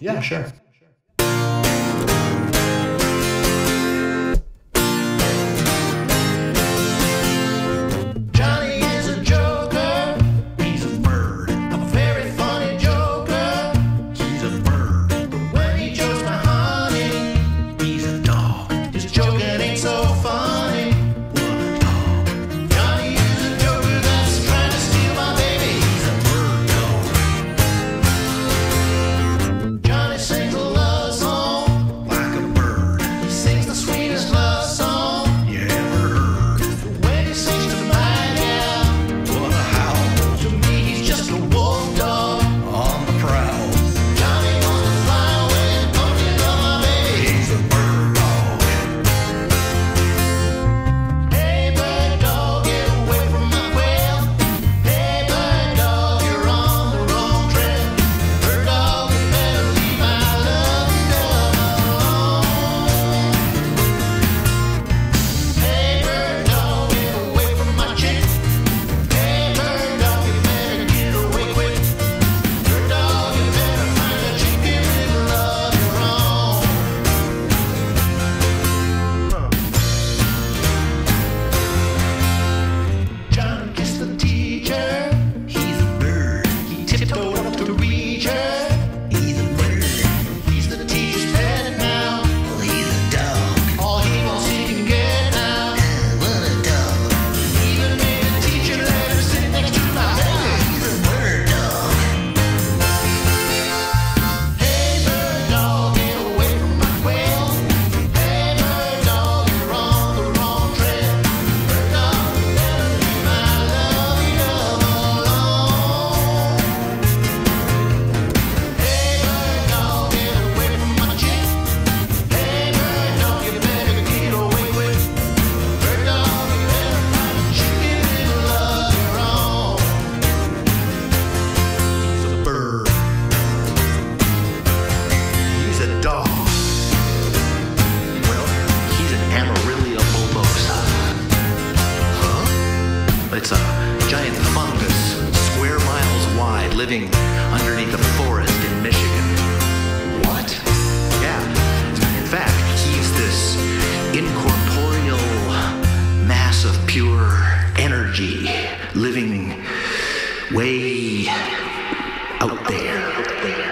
Yeah, sure. living underneath a forest in Michigan. What? Yeah. In fact, he's this incorporeal mass of pure energy living way out there. Out there.